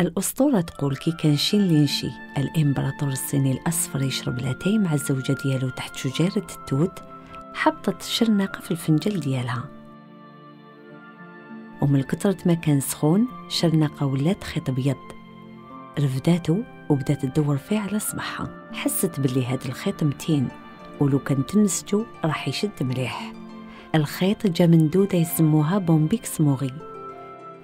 الأسطورة تقول كي كان شين لينشي الإمبراطور الصيني الأصفر يشرب لاتاي مع الزوجة ديالو تحت شجرة التوت حبطت شرناقة في الفنجال ديالها. ومن كثرة ما كان سخون شرناقة ولات خيط أبيض. رفداتو وبدات تدور فيه على صباعها. حست بلي هاد الخيط متين ولو كان تنسجو راح يشد مليح. الخيط جا من دودة يسموها Bombyx mori.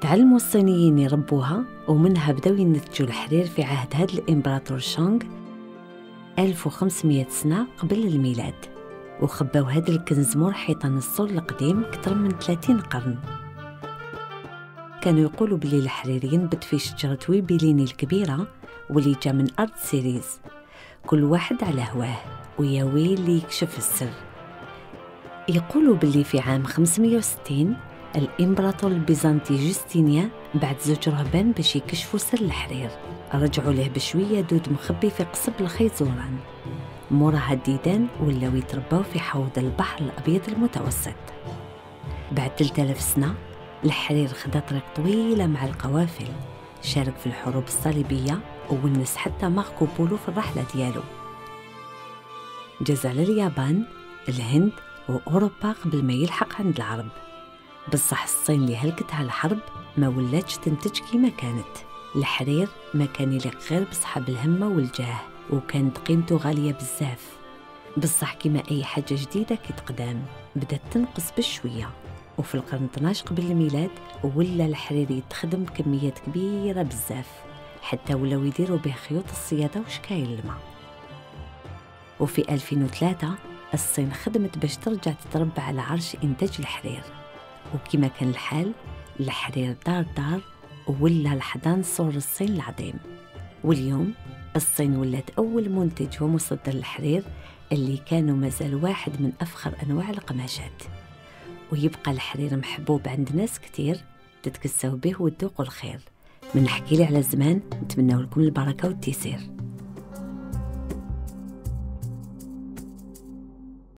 تعلموا الصينيين يربوها ومنها بداو ينتجوا الحرير في عهد هاد الإمبراطور شونغ 1500 سنة قبل الميلاد. وخباو هاد الكنز مور حيطان السور القديم كتر من 30 قرن. كانوا يقولوا بلي الحرير ينبت في شجرة ويبيليني الكبيرة واللي جا من أرض سيريز. كل واحد على هواه ويا ويل اللي يكشف السر. يقولوا باللي في عام 560 الإمبراطور البيزنطي جوستينيان بعت زوج رهبان باش يكشفوا سر الحرير. رجعوا له بشوية دود مخبي في قصب الخيزوران. موراها الديدان ولاو يترباو في حوض البحر الأبيض المتوسط. بعد 3000 سنة الحرير خدا طريق طويلة مع القوافل. شارك في الحروب الصليبية وونس حتى ماركو بولو في الرحلة ديالو. جاز على اليابان الهند وأوروبا قبل ما يلحق عند العرب. بصح الصين اللي هلكتها الحرب ما ولاتش تنتج كيما كانت. الحرير ما كان يليق غير بصحاب الهمة والجاه وكانت قيمته غالية بزاف. بصح كيما أي حاجة جديدة كي تقدام بدات تنقص بشوية. وفي القرن 12 قبل الميلاد ولا الحرير يتخدم بكميات كبيرة بزاف حتى ولاو يديروا به خيوط الصيادة وشكايل الماء. وفي 2003 الصين خدمت باش ترجع تتربع على عرش إنتاج الحرير. وكما كان الحال الحرير دار دار ولا الحضان صور الصين العظيم. واليوم الصين ولات أول منتج ومصدر الحرير اللي كانوا مازال واحد من أفخر أنواع القماشات. ويبقى الحرير محبوب عند ناس كتير تتكسوا به وتذوقوا الخير. من نحكي لي على زمان نتمنى لكم البركة والتيسير.